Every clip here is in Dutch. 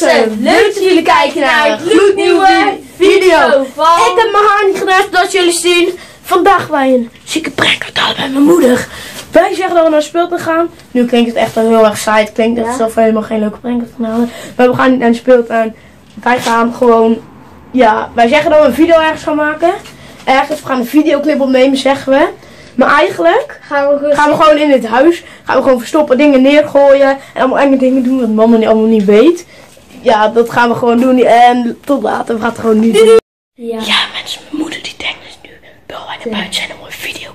mensen, leuk dat jullie kijken naar een gloednieuwe video van... Ik heb mijn haar niet gedaan zoals jullie zien. Vandaag wij een zieke prank bij mijn moeder. Wij zeggen dat we naar speeltuin gaan. Nu klinkt het echt wel heel erg saai. Het klinkt echt Ja. alsof we helemaal geen leuke prank hebben gedaan. Maar we gaan niet naar de speeltuin. Wij gaan gewoon... Ja, wij zeggen dat we een video ergens gaan maken. Ergens, we gaan een videoclip opnemen, zeggen we. Maar eigenlijk Gaan we gaan we gewoon in het huis. Gaan we gewoon verstoppen, dingen neergooien. En allemaal enge dingen doen wat mama niet, allemaal niet weet. Ja, dat gaan we gewoon doen. En tot later, we gaan het gewoon niet doen. Ja. Ja, mensen, mijn moeder die denkt dus nu dat wij naar buiten zijn om een videoclip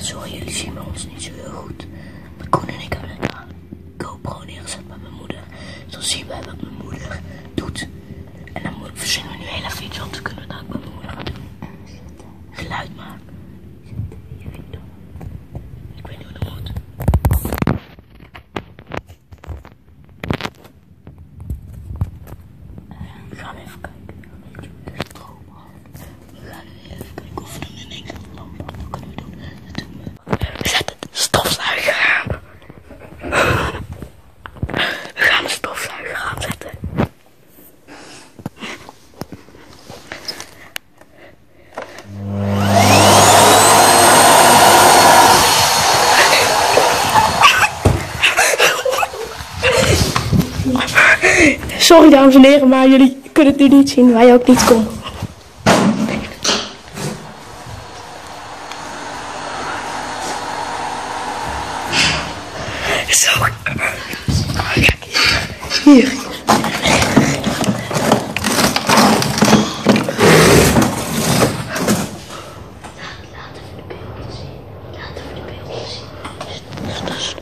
Sorry, jullie zien me ons niet zo heel goed. Maar Koen en ik hebben een GoPro neergezet met mijn moeder. Zo zien wij wat mijn moeder doet. En dan moet, verzinnen we nu heel even iets, want dan kunnen we dat ook met mijn moeder gaan doen. Geluid maken. Je weet het. Ik weet niet hoe dat moet. We gaan even kijken. Er is stroom aan. We gaan even kijken of we dan ineens een lamp aan. Wat kunnen we doen? Dat doen we. We zetten de stofzuiger aan. We gaan de stofzuiger aanzetten. Sorry dames en heren, maar jullie kunnen het nu niet zien. Wij ook niet komen. Zo. Kijk hier. Hier. Laten we de beelden zien. Laten we de beelden zien. Dat is-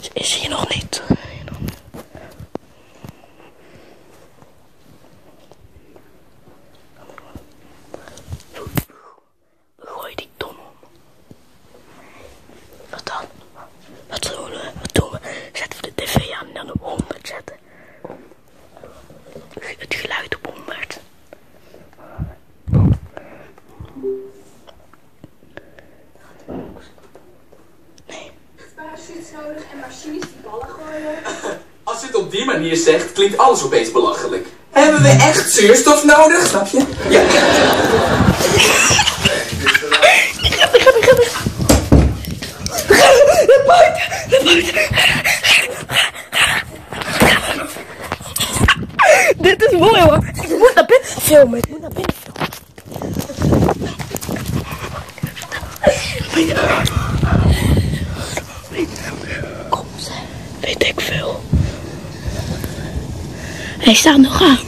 Ze is hier nog niet. Hier nog niet. We gooien die ton om. Wat dan? Wat doen we? Wat doen we? Zetten we de tv aan en dan op 100 zetten. Het geluid op 100. Nee. Parachutes nodig en machines die ballen gooien. Als je het op die manier zegt, klinkt alles opeens belachelijk. Hebben we echt zuurstof nodig, snap je? Ja. Dit is mooi hoor. Ik moet naar binnen filmen. Ik moet naar binnen filmen. Kom ze. Weet ik veel. Hij staat nog aan.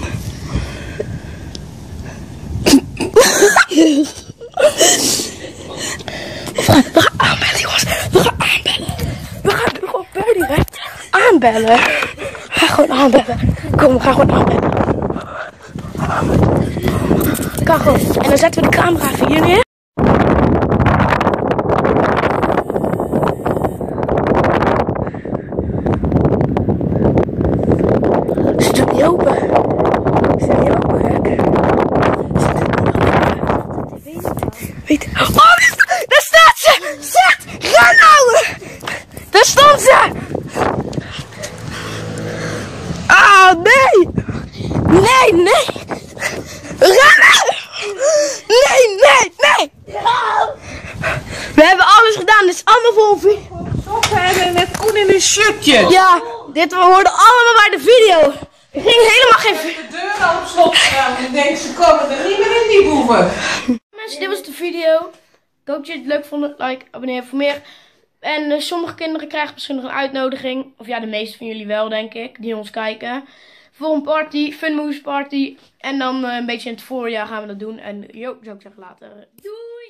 We gaan, we aanbellen jongens. We gaan aanbellen. We gaan gewoon per direct aanbellen. We gaan gewoon aanbellen. Kom, we gaan gewoon aanbellen. Kan gewoon. En dan zetten we de camera even hier neer. voor een video. Sokken en net Koen in een shirtje. Ja, dit hoorde allemaal bij de video. Ik ging helemaal geen... De deur al op slot gedaan en denk ze komen er niet meer in die boeven. Mensen, dit was de video. Ik hoop dat jullie het leuk vonden. Like, abonneer voor meer. En eh, sommige kinderen krijgen misschien nog een uitnodiging. Of ja, de meeste van jullie wel, denk ik. Die ons kijken. Voor een party, Fun Moves party. En dan eh, een beetje in het voorjaar gaan we dat doen. En yo, zou ik zeggen later. Doei!